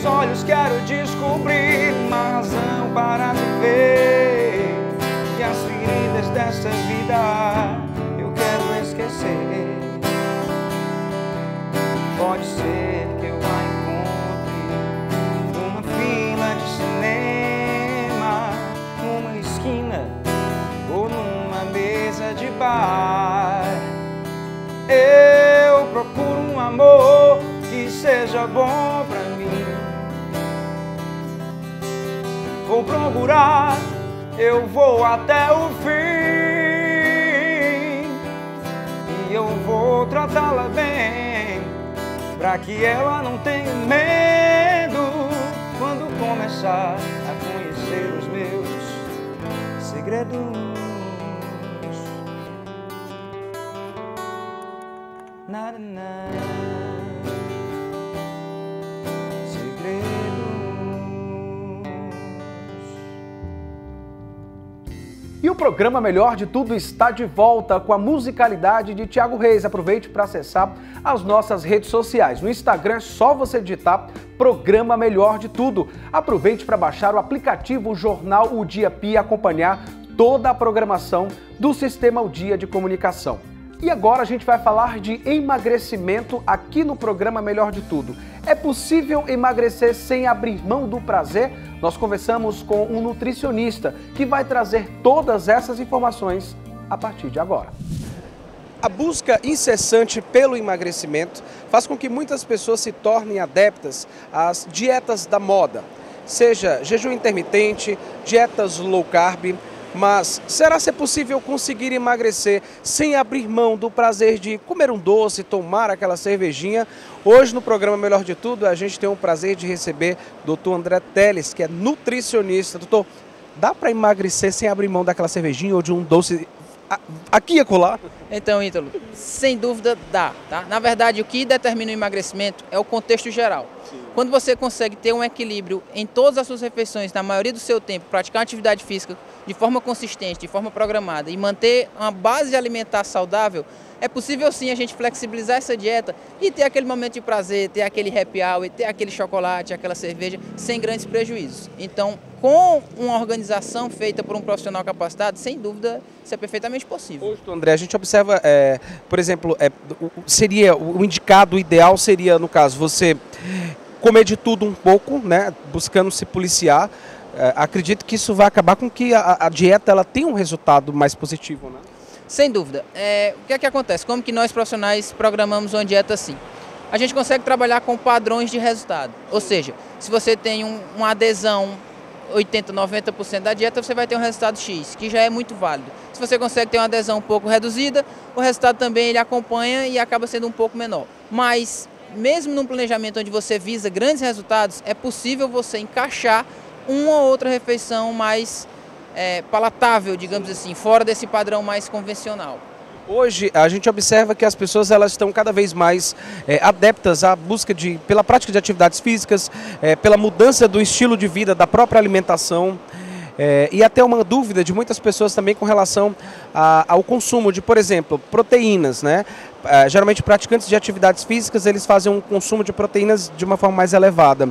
Seus olhos quero descobrir uma razão para viver e as feridas dessa vida eu quero esquecer. Pode ser que eu a encontre numa fila de cinema, numa esquina ou numa mesa de bar. Eu procuro um amor que seja bom Vou procurar, eu vou até o fim. E eu vou tratá-la bem Pra que ela não tenha medo quando começar a conhecer os meus segredos. Nada, nada. E o programa Melhor de Tudo está de volta com a musicalidade de Tiago Reis. Aproveite para acessar as nossas redes sociais. No Instagram é só você digitar Programa Melhor de Tudo. Aproveite para baixar o aplicativo Jornal O Dia Pi e acompanhar toda a programação do Sistema O Dia de Comunicação. E agora a gente vai falar de emagrecimento aqui no programa Melhor de Tudo. É possível emagrecer sem abrir mão do prazer? Nós conversamos com um nutricionista que vai trazer todas essas informações a partir de agora. A busca incessante pelo emagrecimento faz com que muitas pessoas se tornem adeptas às dietas da moda, seja jejum intermitente, dietas low carb, mas será ser possível conseguir emagrecer sem abrir mão do prazer de comer um doce, tomar aquela cervejinha? Hoje no programa Melhor de Tudo a gente tem o prazer de receber o Dr. André Teles, que é nutricionista. Doutor, dá para emagrecer sem abrir mão daquela cervejinha ou de um doce aqui e acolá? Então, Ítalo, sem dúvida dá. Tá? Na verdade, o que determina o emagrecimento é o contexto geral. Sim. Quando você consegue ter um equilíbrio em todas as suas refeições, na maioria do seu tempo, praticar uma atividade física de forma consistente, de forma programada e manter uma base alimentar saudável, é possível sim a gente flexibilizar essa dieta e ter aquele momento de prazer, ter aquele happy hour, ter aquele chocolate, aquela cerveja, sem grandes prejuízos. Então, com uma organização feita por um profissional capacitado, sem dúvida, isso é perfeitamente possível. Hoje, André, a gente observa, é, por exemplo, é, seria o indicado, o ideal seria, no caso, você comer de tudo um pouco, né, buscando se policiar. É, acredito que isso vai acabar com que a, a dieta ela tenha um resultado mais positivo, né? Sem dúvida. É, o que é que acontece? Como que nós profissionais programamos uma dieta assim? A gente consegue trabalhar com padrões de resultado. Ou seja, se você tem um, uma adesão 80, 90% da dieta, você vai ter um resultado X, que já é muito válido. Se você consegue ter uma adesão um pouco reduzida, o resultado também ele acompanha e acaba sendo um pouco menor. Mas mesmo num planejamento onde você visa grandes resultados, é possível você encaixar uma ou outra refeição mais é, palatável, digamos assim, fora desse padrão mais convencional. Hoje a gente observa que as pessoas elas estão cada vez mais é, adeptas à busca de pela prática de atividades físicas, é, pela mudança do estilo de vida, da própria alimentação. É, e até uma dúvida de muitas pessoas também com relação a, ao consumo de, por exemplo, proteínas, né? Geralmente praticantes de atividades físicas eles fazem um consumo de proteínas de uma forma mais elevada.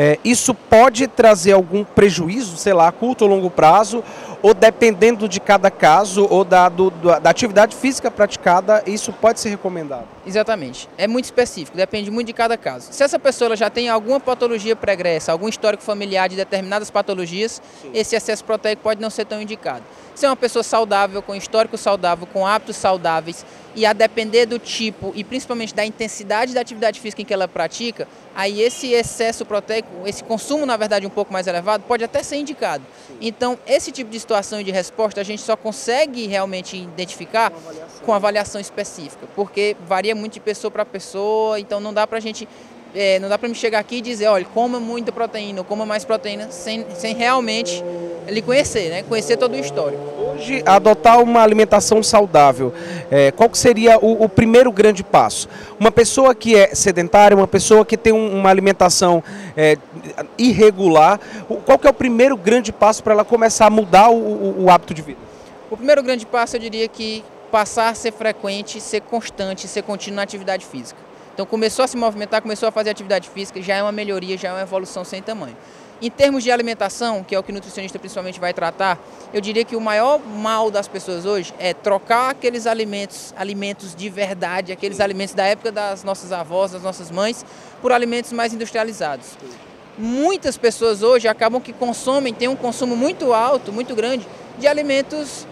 É, isso pode trazer algum prejuízo, sei lá, a curto ou longo prazo, ou dependendo de cada caso ou da, do, da atividade física praticada, isso pode ser recomendado? Exatamente. É muito específico, depende muito de cada caso. Se essa pessoa já tem alguma patologia pregressa, algum histórico familiar de determinadas patologias, Sim. esse excesso proteico pode não ser tão indicado. Se é uma pessoa saudável, com histórico saudável, com hábitos saudáveis, e a depender do tipo e principalmente da intensidade da atividade física em que ela pratica, aí esse excesso proteico, esse consumo na verdade um pouco mais elevado, pode até ser indicado. Então, esse tipo de situação e de resposta a gente só consegue realmente identificar com avaliação. específica, porque varia muito de pessoa para pessoa, então não dá para a gente é, não dá para me chegar aqui e dizer, olha, coma muita proteína, coma mais proteína, sem, sem realmente ele conhecer, né? Conhecer todo o histórico. Hoje, adotar uma alimentação saudável, é, qual que seria o, o, primeiro grande passo? Uma pessoa que é sedentária, uma pessoa que tem um, uma alimentação é, irregular, qual que é o primeiro grande passo para ela começar a mudar o, o, o hábito de vida? O primeiro grande passo, eu diria que passar a ser frequente, ser constante, ser contínuo na atividade física. Então começou a se movimentar, começou a fazer atividade física, já é uma melhoria, já é uma evolução sem tamanho. Em termos de alimentação, que é o que o nutricionista principalmente vai tratar, eu diria que o maior mal das pessoas hoje é trocar aqueles alimentos, alimentos de verdade, aqueles alimentos da época das nossas avós, das nossas mães, por alimentos mais industrializados. Muitas pessoas hoje acabam que consomem, têm um consumo muito alto, muito grande, de alimentos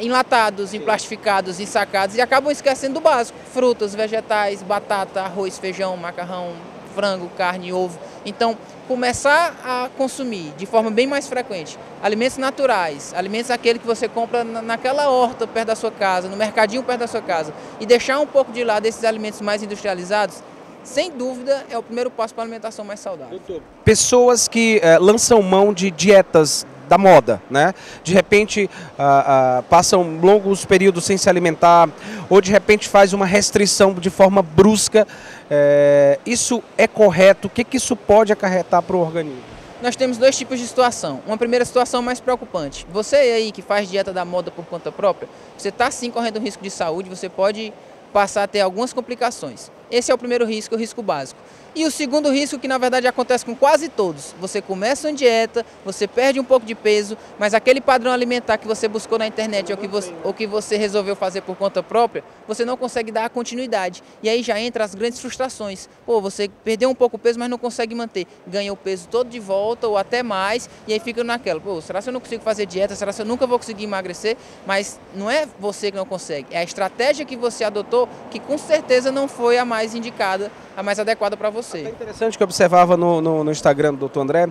enlatados, emplastificados, ensacados e acabam esquecendo do básico: frutas, vegetais, batata, arroz, feijão, macarrão, frango, carne, ovo. Então, começar a consumir de forma bem mais frequente alimentos naturais, alimentos aquele que você compra naquela horta perto da sua casa, no mercadinho perto da sua casa, e deixar um pouco de lado esses alimentos mais industrializados, sem dúvida é o primeiro passo para a alimentação mais saudável. Pessoas que é, lançam mão de dietas da moda, né? De repente ah, ah, passam longos períodos sem se alimentar, ou de repente faz uma restrição de forma brusca. É, isso é correto? O que, que isso pode acarretar para o organismo? Nós temos dois tipos de situação. Uma primeira situação mais preocupante. Você aí que faz dieta da moda por conta própria, você está sim correndo risco de saúde, você pode passar a ter algumas complicações. Esse é o primeiro risco, o risco básico. E o segundo risco, que na verdade acontece com quase todos: você começa uma dieta, você perde um pouco de peso, mas aquele padrão alimentar que você buscou na internet ou que você, ou que você resolveu fazer por conta própria, você não consegue dar a continuidade. E aí já entra as grandes frustrações. Pô, você perdeu um pouco o peso, mas não consegue manter. Ganha o peso todo de volta ou até mais, e aí fica naquela: pô, será que eu não consigo fazer dieta? Será que eu nunca vou conseguir emagrecer? Mas não é você que não consegue, é a estratégia que você adotou que com certeza não foi a mais indicada, a mais adequada para você você. É interessante que eu observava no, no, no Instagram do doutor André,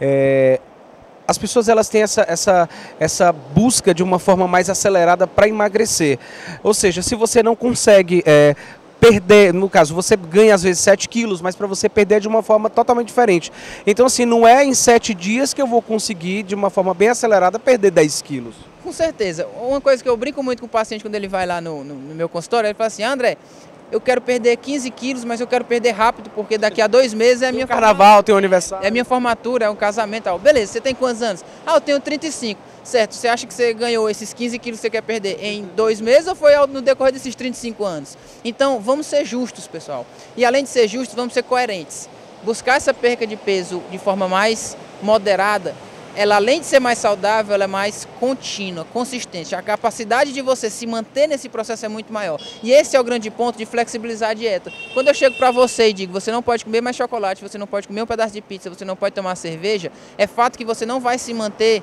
é, as pessoas elas têm essa, essa, essa busca de uma forma mais acelerada para emagrecer. Ou seja, se você não consegue é, perder, no caso, você ganha às vezes 7 quilos, mas para você perder de uma forma totalmente diferente. Então, assim, não é em 7 dias que eu vou conseguir, de uma forma bem acelerada, perder 10 quilos. Com certeza. Uma coisa que eu brinco muito com o paciente quando ele vai lá no, no, no meu consultório, ele fala assim, André, eu quero perder 15 quilos, mas eu quero perder rápido, porque daqui a dois meses é a minha carnaval, tem o aniversário. É minha formatura, é um casamento. Tal. Beleza, você tem quantos anos? Ah, eu tenho 35. Certo, você acha que você ganhou esses 15 quilos que você quer perder em dois meses ou foi no decorrer desses 35 anos? Então, vamos ser justos, pessoal. E além de ser justos, vamos ser coerentes. Buscar essa perca de peso de forma mais moderada ela além de ser mais saudável, ela é mais contínua, consistente. A capacidade de você se manter nesse processo é muito maior. E esse é o grande ponto de flexibilizar a dieta. Quando eu chego para você e digo, você não pode comer mais chocolate, você não pode comer um pedaço de pizza, você não pode tomar cerveja, é fato que você não vai se manter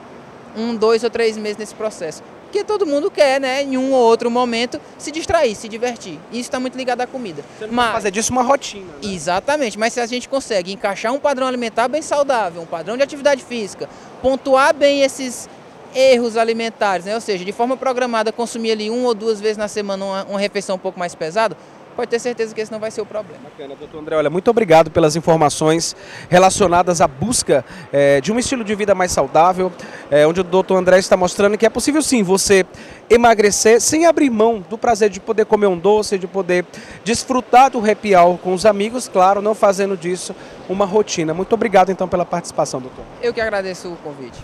um, dois ou três meses nesse processo. Porque todo mundo quer, né, em um ou outro momento, se distrair, se divertir. Isso está muito ligado à comida. Você mas, fazer disso uma rotina. Né? Exatamente, mas se a gente consegue encaixar um padrão alimentar bem saudável, um padrão de atividade física, pontuar bem esses erros alimentares, né? ou seja, de forma programada, consumir ali uma ou duas vezes na semana uma, uma refeição um pouco mais pesada, pode ter certeza que esse não vai ser o problema. Bacana, doutor André. Olha, muito obrigado pelas informações relacionadas à busca é, de um estilo de vida mais saudável, é, onde o doutor André está mostrando que é possível sim você emagrecer sem abrir mão do prazer de poder comer um doce, de poder desfrutar do happy hour com os amigos, claro, não fazendo disso uma rotina. Muito obrigado então pela participação, doutor. Eu que agradeço o convite.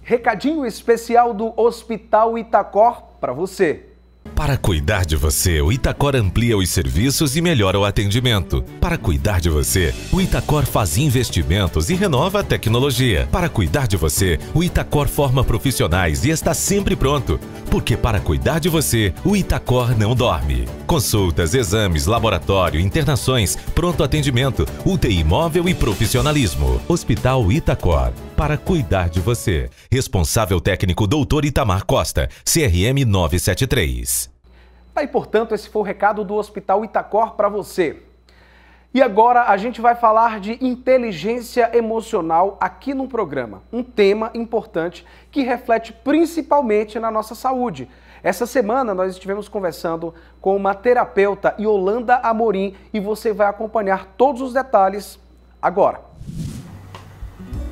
Recadinho especial do Hospital Itacor para você. Para cuidar de você, o Itacor amplia os serviços e melhora o atendimento. Para cuidar de você, o Itacor faz investimentos e renova a tecnologia. Para cuidar de você, o Itacor forma profissionais e está sempre pronto. Porque para cuidar de você, o Itacor não dorme. Consultas, exames, laboratório, internações, pronto atendimento, UTI móvel e profissionalismo. Hospital Itacor. Para cuidar de você. Responsável técnico Dr. Itamar Costa, CRM 973. Tá aí, portanto, esse foi o recado do Hospital Itacor para você. E agora a gente vai falar de inteligência emocional aqui no programa, um tema importante que reflete principalmente na nossa saúde. Essa semana nós estivemos conversando com uma terapeuta, Yolanda Amorim, e você vai acompanhar todos os detalhes agora.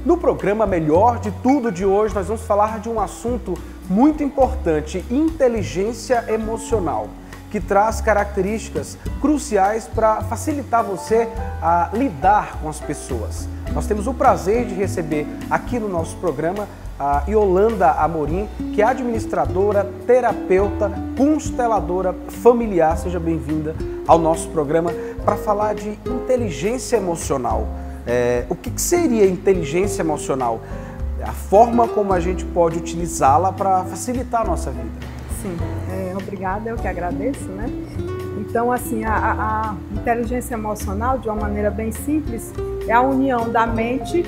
No programa Melhor de Tudo de hoje, nós vamos falar de um assunto muito importante: inteligência emocional que traz características cruciais para facilitar você a lidar com as pessoas. Nós temos o prazer de receber aqui no nosso programa a Yolanda Amorim, que é administradora, terapeuta, consteladora familiar. Seja bem-vinda ao nosso programa para falar de inteligência emocional. É, o que, que seria inteligência emocional? A forma como a gente pode utilizá-la para facilitar a nossa vida. Sim, é, obrigada, eu que agradeço, né? Então, assim, a, a, inteligência emocional, de uma maneira bem simples, é a união da mente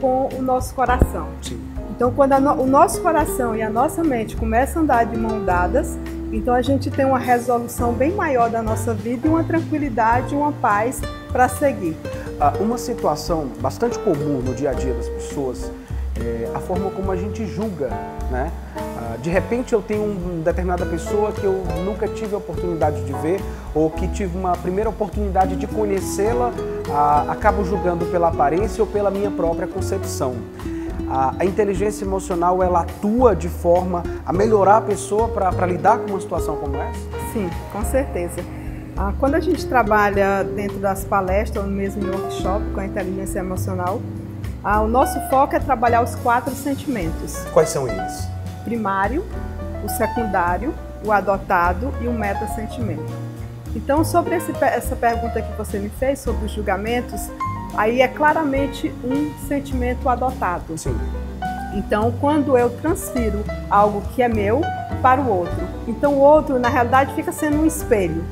com o nosso coração. Sim. Então, quando no, o nosso coração e a nossa mente começam a andar de mão dadas, então a gente tem uma resolução bem maior da nossa vida e uma tranquilidade, uma paz para seguir. Uma situação bastante comum no dia a dia das pessoas é a forma como a gente julga, né? Ah, de repente eu tenho uma determinada pessoa que eu nunca tive a oportunidade de ver ou que tive uma primeira oportunidade de conhecê-la, acabo julgando pela aparência ou pela minha própria concepção. A inteligência emocional ela atua de forma a melhorar a pessoa para lidar com uma situação como essa? Sim, com certeza. Ah, quando a gente trabalha dentro das palestras ou mesmo em workshop com a inteligência emocional, ah, o nosso foco é trabalhar os quatro sentimentos. Quais são eles? Primário, o secundário, o adotado e o meta-sentimento. Então, sobre esse, essa pergunta que você me fez sobre os julgamentos, aí é claramente um sentimento adotado. Sim. Então, quando eu transfiro algo que é meu para o outro, então o outro, na realidade, fica sendo um espelho.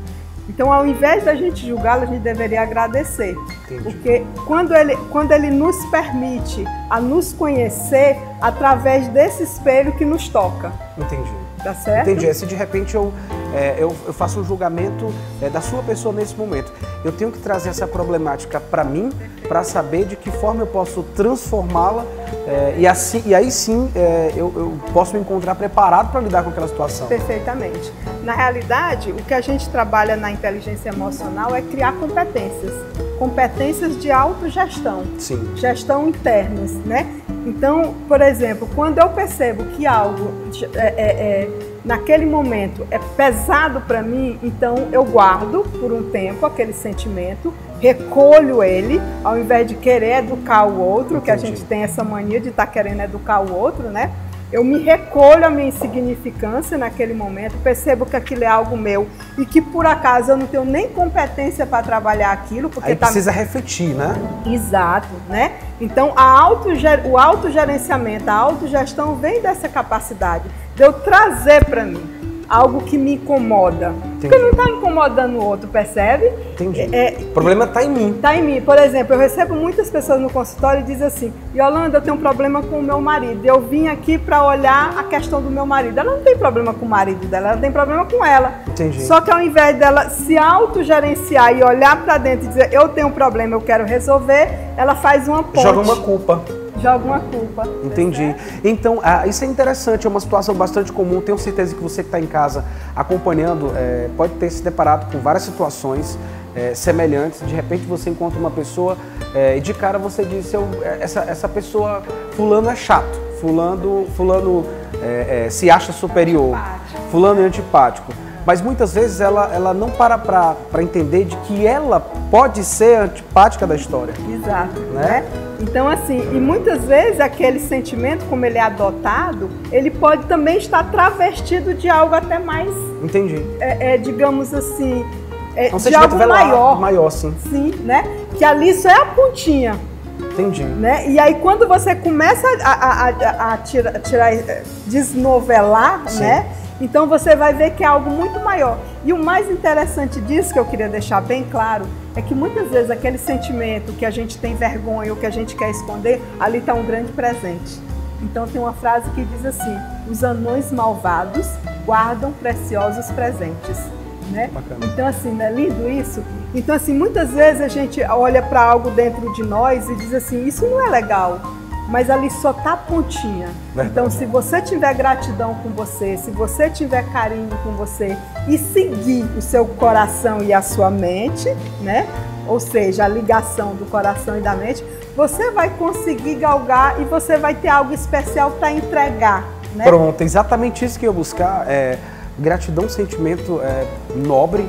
Então, ao invés da gente julgá-lo, a gente deveria agradecer. Entendi. Porque quando ele, quando ele nos permite a nos conhecer através desse espelho que nos toca. Entendi. Tá certo? Entendi. É se de repente eu, é, eu, eu, faço um julgamento é, da sua pessoa nesse momento, eu tenho que trazer essa problemática para mim, para saber de que forma eu posso transformá-la é, e, assim, e aí sim é, eu, eu, posso me encontrar preparado para lidar com aquela situação. Perfeitamente. Na realidade, o que a gente trabalha na inteligência emocional é criar competências. Competências de autogestão. Sim. Gestão internas, né? Então, por exemplo, quando eu percebo que algo é, é, é naquele momento é pesado para mim, então eu guardo por um tempo aquele sentimento, recolho ele, ao invés de querer educar o outro, Entendi. que a gente tem essa mania de estar tá querendo educar o outro, né? Eu me recolho a minha insignificância naquele momento, percebo que aquilo é algo meu e que por acaso eu não tenho nem competência para trabalhar aquilo, porque Aí tá... precisa refletir, né? Exato, né? Então a autoger... o autogerenciamento, a autogestão vem dessa capacidade de eu trazer para mim algo que me incomoda. Entendi. Porque não está incomodando o outro, percebe? Entendi. É, o problema está em mim. Está em mim. Por exemplo, eu recebo muitas pessoas no consultório e dizem assim: Yolanda, eu tenho um problema com o meu marido. Eu vim aqui para olhar a questão do meu marido. Ela não tem problema com o marido dela, ela tem problema com ela. Entendi. Só que ao invés dela se autogerenciar e olhar para dentro e dizer: Eu tenho um problema, eu quero resolver, ela faz uma ponte. Joga uma culpa de alguma culpa. Entendi. Então, ah, isso é interessante, é uma situação bastante comum. Tenho certeza que você que está em casa acompanhando é, pode ter se deparado com várias situações é, semelhantes. De repente você encontra uma pessoa é, e de cara você diz: essa, essa pessoa, fulano é chato, fulano, fulano se acha superior, fulano é antipático mas muitas vezes ela, ela não para para entender de que ela pode ser antipática da história. Exato. Né? né? Então, assim, e muitas vezes aquele sentimento, como ele é adotado, ele pode também estar travestido de algo até mais. Entendi. É, é digamos assim. É, um de algo maior. Maior, sim. Sim, né? Que ali só é a pontinha. Entendi. Né? E aí quando você começa a, a, a, a tirar, tirar, eh, desnovelar, sim. né? Então você vai ver que é algo muito maior. E o mais interessante disso que eu queria deixar bem claro é que muitas vezes aquele sentimento que a gente tem vergonha ou que a gente quer esconder, ali está um grande presente. Então tem uma frase que diz assim: os anões malvados guardam preciosos presentes. Né? Então assim, não é lindo isso? Então assim, muitas vezes a gente olha para algo dentro de nós e diz assim: isso não é legal mas ali só tá pontinha. Verdade. Então, se você tiver gratidão com você, se você tiver carinho com você e seguir o seu coração e a sua mente, né? Ou seja, a ligação do coração e da mente, você vai conseguir galgar e você vai ter algo especial para entregar, né? Pronto, exatamente isso que eu buscar. É, gratidão, sentimento é, nobre.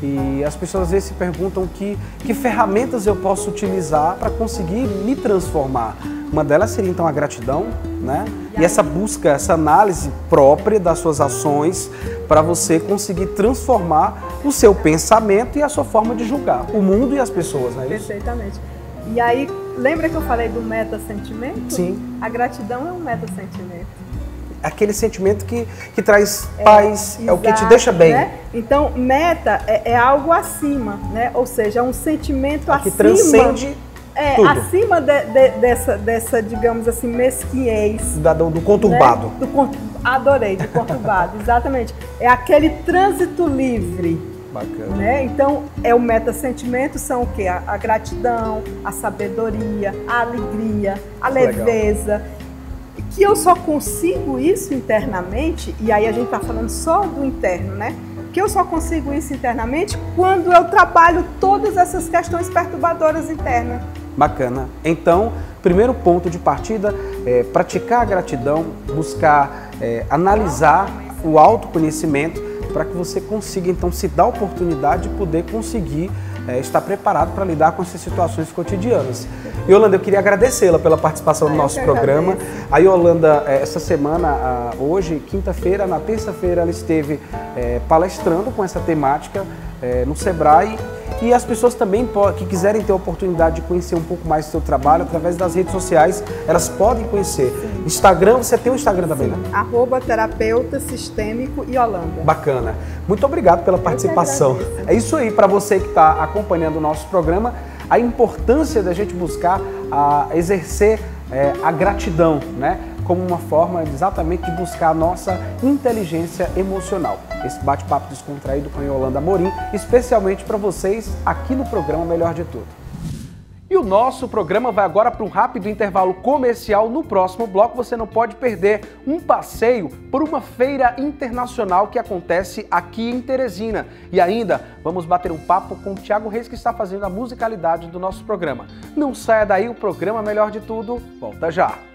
E as pessoas às vezes se perguntam que, que ferramentas eu posso utilizar para conseguir me transformar. Uma delas seria então a gratidão, né? E essa busca, essa análise própria das suas ações para você conseguir transformar o seu pensamento e a sua forma de julgar o mundo e as pessoas, não é isso? Perfeitamente. E aí, lembra que eu falei do meta-sentimento? Sim. A gratidão é um meta-sentimento. Aquele sentimento que, que traz paz, é o que te Exato, deixa bem. né? Então, meta é, é algo acima, né? Ou seja, é um sentimento Que acima. transcende é, tudo. acima de- de- dessa, dessa, digamos assim, mesquinhez. da- do, do conturbado. né? Do adorei, do conturbado, exatamente. É aquele trânsito livre. Bacana. Né? Então, é o meta-sentimento são o quê? A, a gratidão, a sabedoria, a alegria, a Legal. leveza. Que eu só consigo isso internamente, e aí a gente está falando só do interno, né? Que eu só consigo isso internamente quando eu trabalho todas essas questões perturbadoras internas. Bacana. Então, primeiro ponto de partida é praticar a gratidão, buscar é, analisar o autoconhecimento para que você consiga então se dar a oportunidade de poder conseguir é, estar preparado para lidar com essas situações cotidianas. Yolanda, eu queria agradecê-la pela participação no Ah, eu nosso programa. agradeço. A Yolanda, é, essa semana, hoje, quinta-feira, na terça-feira, ela esteve é, palestrando com essa temática é, no Sebrae. E as pessoas também que quiserem ter a oportunidade de conhecer um pouco mais do seu trabalho através das redes sociais, elas podem conhecer. Instagram, você tem o Instagram também, né? Arroba terapeuta sistêmico e Holanda. Bacana. Muito obrigado pela participação. É isso aí para você que está acompanhando o nosso programa, a importância da gente buscar a exercer é, a gratidão, né? Como uma forma exatamente de buscar a nossa inteligência emocional. Esse bate-papo descontraído com a Yolanda Morim, especialmente para vocês aqui no programa Melhor de Tudo. E o nosso programa vai agora para um rápido intervalo comercial. No próximo bloco você não pode perder um passeio por uma feira internacional que acontece aqui em Teresina. E ainda vamos bater um papo com o Thiago Reis que está fazendo a musicalidade do nosso programa. Não saia daí, o programa Melhor de Tudo volta já.